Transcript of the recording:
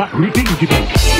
But repeat, you